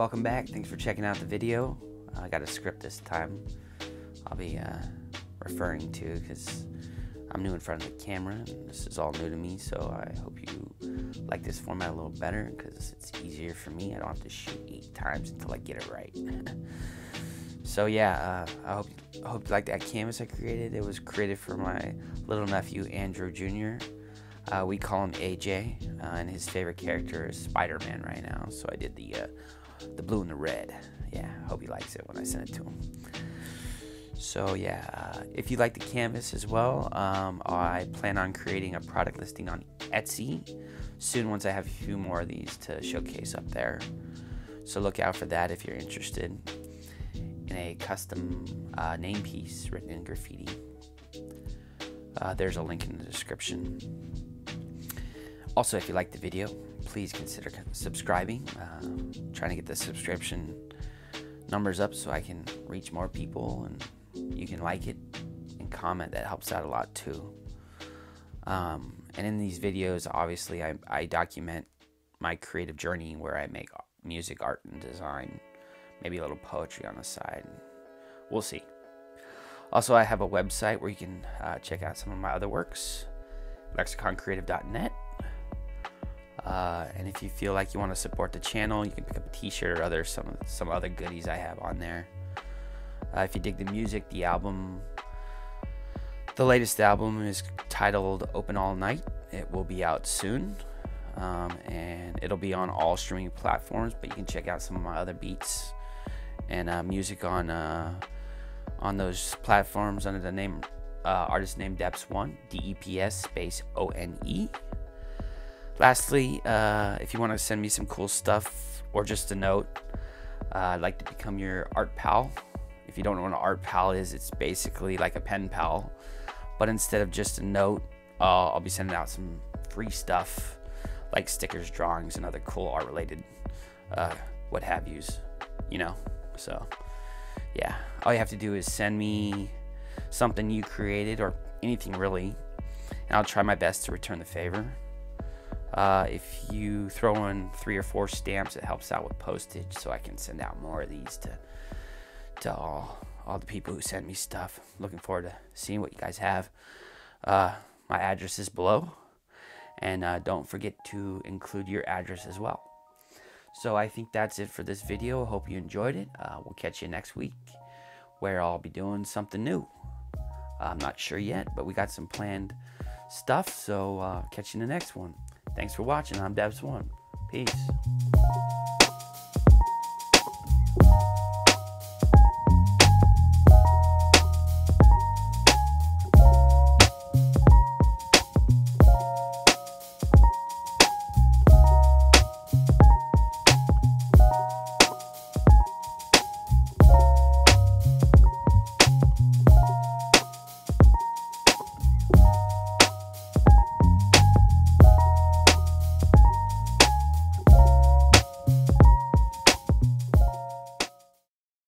Welcome back. Thanks for checking out the video. I got a script this time. I'll be uh, referring to because I'm new in front of the camera and this is all new to me. So I hope you like this format a little better because it's easier for me. I don't have to shoot eight times until I get it right. so yeah, uh, I hope hope you like that canvas I created. It was created for my little nephew Andrew Jr. Uh, we call him AJ, uh, and his favorite character is Spider-Man right now. So I did the uh, the blue and the red. Yeah, hope he likes it when I send it to him. So yeah, uh, if you like the canvas as well, um, I plan on creating a product listing on Etsy soon once I have a few more of these to showcase up there. So look out for that if you're interested in a custom uh, name piece written in graffiti. Uh, there's a link in the description. Also, if you like the video, please consider subscribing. Uh, trying to get the subscription numbers up so I can reach more people and you can like it and comment. That helps out a lot too. Um, and in these videos, obviously, I, I document my creative journey where I make music, art, and design. Maybe a little poetry on the side. We'll see. Also, I have a website where you can uh, check out some of my other works lexiconcreative.net uh, and if you feel like you want to support the channel, you can pick up a T-shirt or other some some other goodies I have on there. Uh, if you dig the music, the album, the latest album is titled "Open All Night." It will be out soon, um, and it'll be on all streaming platforms. But you can check out some of my other beats and uh, music on uh, on those platforms under the name uh, artist name Deps One D E P S space O N E. Lastly, uh, if you want to send me some cool stuff or just a note, uh, I'd like to become your art pal. If you don't know what an art pal is, it's basically like a pen pal, but instead of just a note, uh, I'll be sending out some free stuff like stickers, drawings, and other cool art related uh, what have yous, you know. So, yeah, all you have to do is send me something you created or anything really, and I'll try my best to return the favor. Uh, if you throw in three or four stamps, it helps out with postage, so I can send out more of these to to all all the people who send me stuff. Looking forward to seeing what you guys have. Uh, my address is below, and uh, don't forget to include your address as well. So I think that's it for this video. Hope you enjoyed it. Uh, we'll catch you next week, where I'll be doing something new. I'm not sure yet, but we got some planned stuff. So uh, catch you in the next one. Thanks for watching. I'm Deps One. Peace.